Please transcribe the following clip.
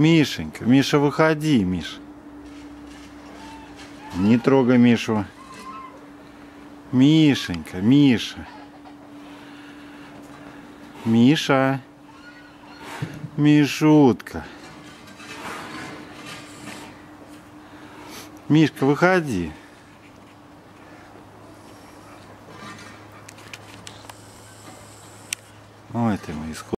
Мишенька, Миша, выходи, Миш. Не трогай Мишу. Мишенька, Миша. Миша. Мишутка. Мишка, выходи. Ой, ты мой